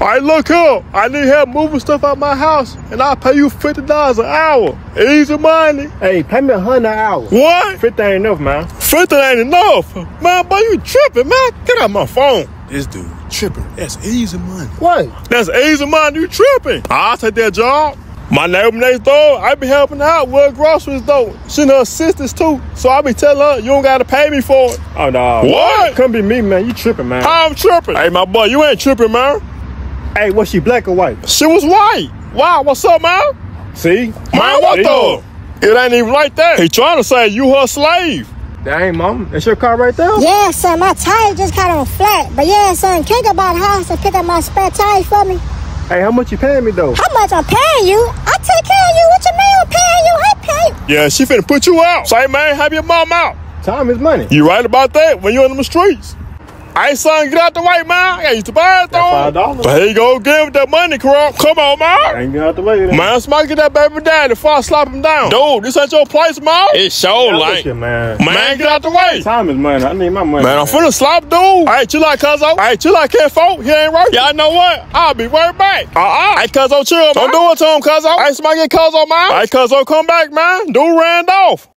All right, look up. I need help moving stuff out my house, and I'll pay you $50 an hour. Easy money. Hey, pay me a hundred an hour. What? 50 ain't enough, man. 50 ain't enough. Man, boy, you tripping, man. Get out my phone. This dude tripping. That's easy money. What? That's easy money. You tripping. I'll take that job. My neighbor next door, I be helping out with groceries though. She and her sisters too. So I be telling her, you don't gotta pay me for it. Oh, no. What? Couldn't be me, man. You tripping, man. How I'm tripping? Hey, my boy, you ain't tripping, man. Hey, was she black or white? She was white. Wow, what's up, man? See? Man, what See? the? It ain't even like that. He trying to say you her slave. That ain't mom. That's your car right there? Yeah, son, my tire just caught on flat. But yeah, son, can you go by the house and pick up my spare tire for me? Hey, how much you paying me, though? How much I'm paying you? I take care of you. What you mean I'm paying you? I pay. Yeah, she finna put you out. Say, man, have your mom out. Time is money. You right about that when you're in the streets. Hey, son, get out the way, man. I got you to buy it, That though. $5. But here you go, give him that money, Corrupt. Come on, man. Ain't get out the way, then. Man, somebody get that baby daddy before I slap him down. Dude, this ain't your place, man. It's so Get out lame. shit, man. Man, get out the way. Time is money. I need my money. Man, I'm finna slap dude. Hey, chill out, cuzzo. Hey, chill out, Ken folk. He ain't right. Y'all know what? I'll be right back. Uh-uh. Hey, cuzzo, chill, man. Don't do it to him, cuzzo. Hey, somebody get cuzzo, man. Hey, cuzzo, come back, man. Dude ran off.